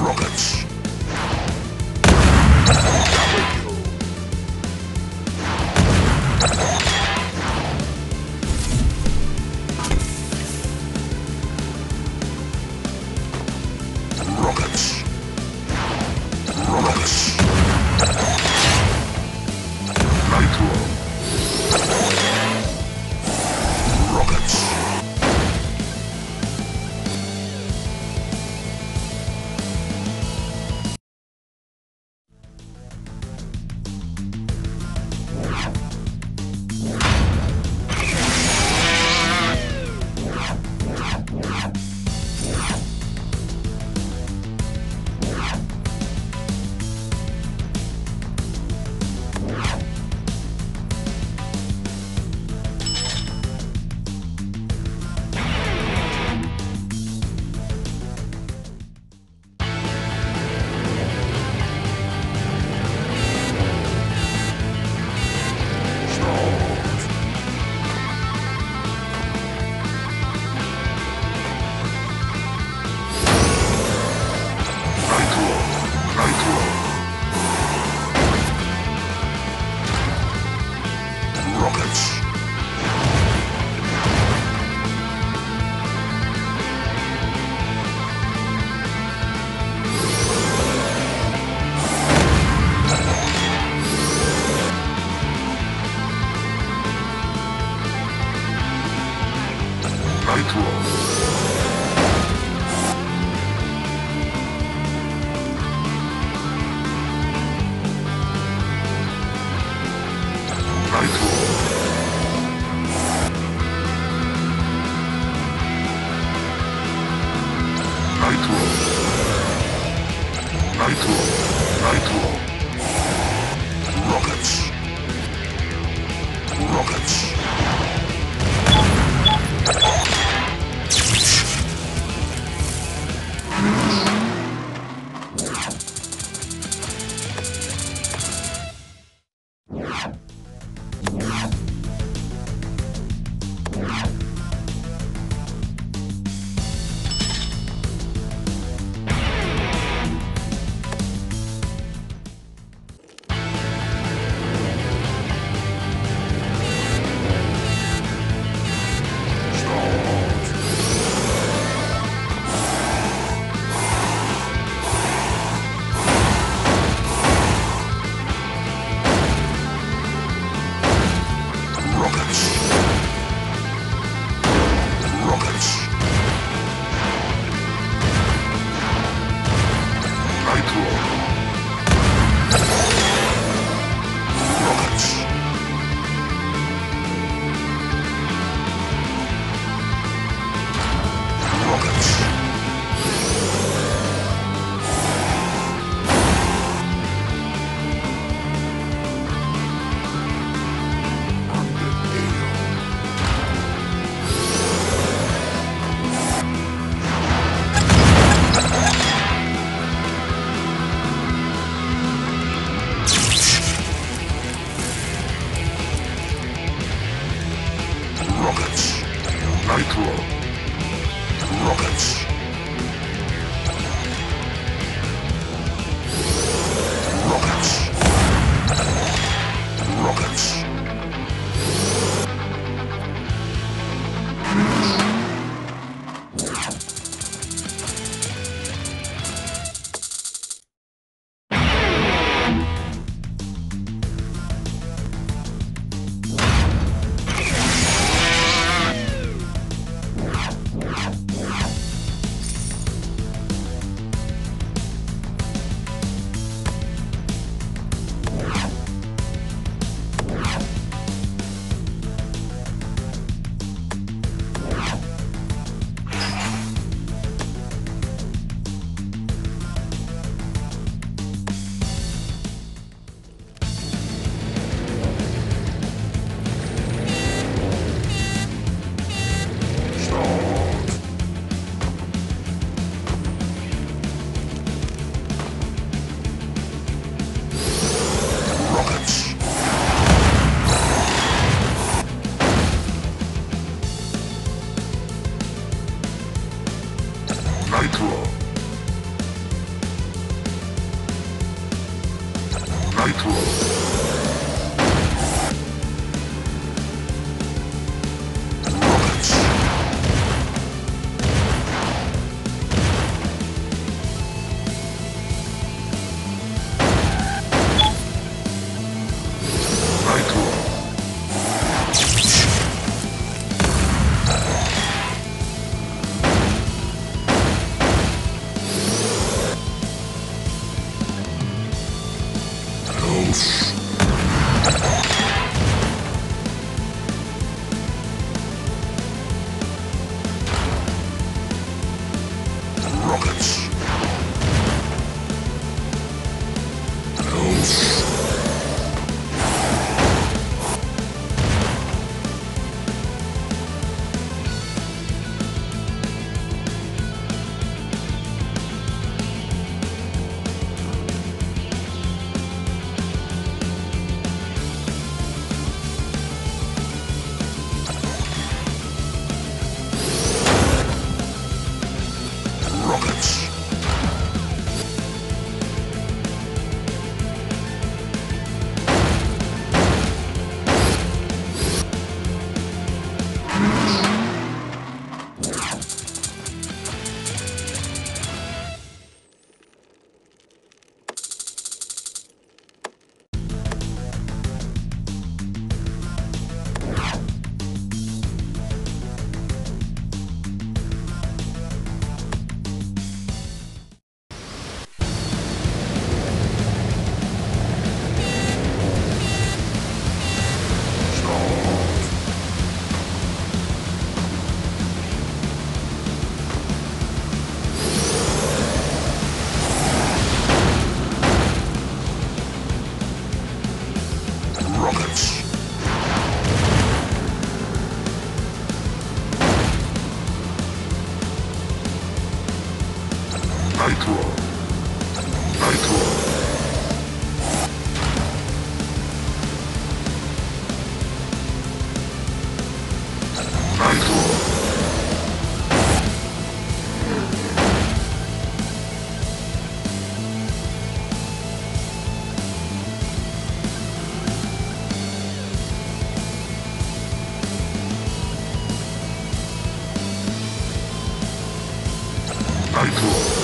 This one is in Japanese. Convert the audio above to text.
rockets. Rockets. Nitro. Rockets. Nitro.